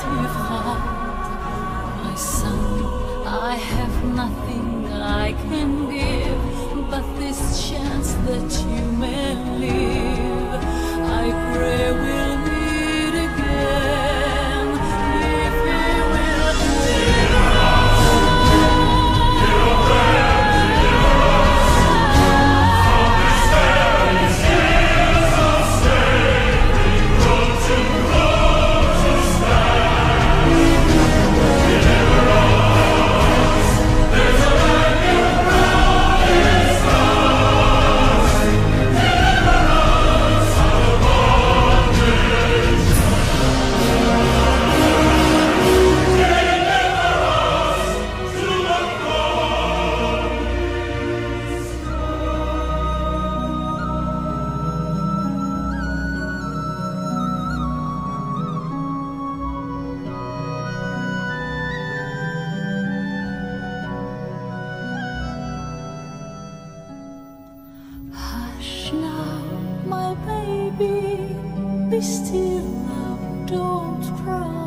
tillfrat My son, I have nothing I can give But this chance that you may be, be still love. don't cry.